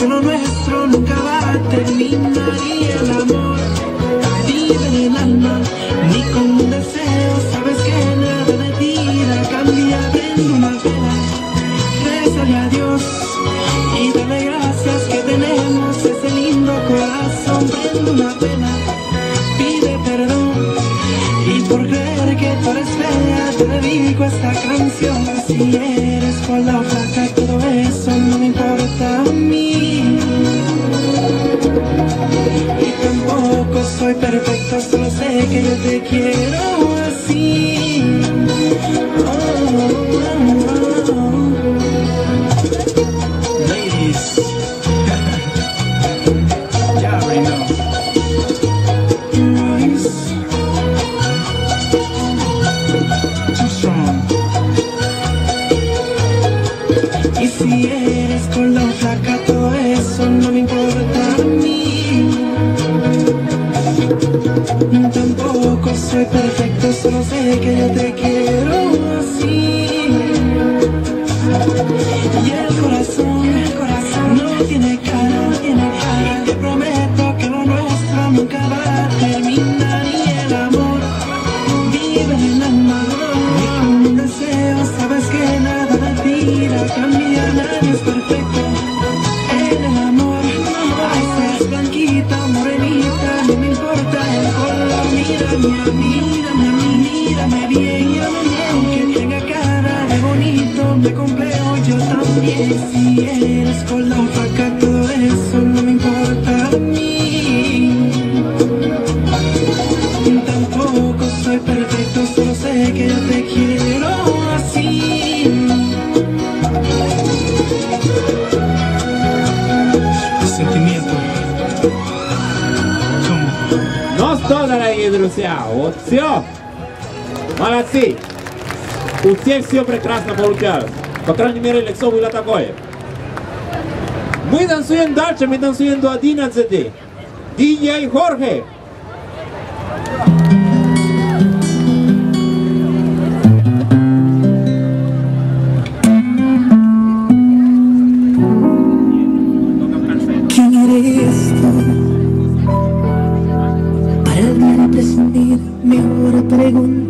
que nuestro nunca va a terminar el amor vive en el alma, ni con un deseo sabes que nada de ti la cambia prende una vela, rezale a Dios y dale gracias que tenemos ese lindo corazón, prende una vela, pide perdón y por creer que tú eres fea te dedico esta canción, si eres con la flaca todo eso soy perfecto, solo sé que yo te quiero así. Oh, oh, oh. Ladies, Tampoco soy perfecto, solo sé que yo te quiero así. Y el corazón, el corazón no tiene cara, no tiene cara. Te prometo que lo nuestro nunca va a terminar. Y el amor vive en el alma. Y con un deseo sabes que nada de ti la cambia. Nadie es perfecto color. Mírame a mí, mírame mí, mírame bien. Aunque tenga cara de bonito, me complejo yo también. Si eres con la faca, todo eso no me importa a mí. Tampoco soy perfecto, solo sé que yo te quiero así. Sentimiento ¿Cómo? Ну что, дорогие друзья, вот все. Молодцы. У всех все прекрасно получалось. По крайней мере, лицо было такое. Мы танцуем дальше, мы танцуем до 11. DJ Jorge. pregunta.